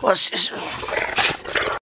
Vocês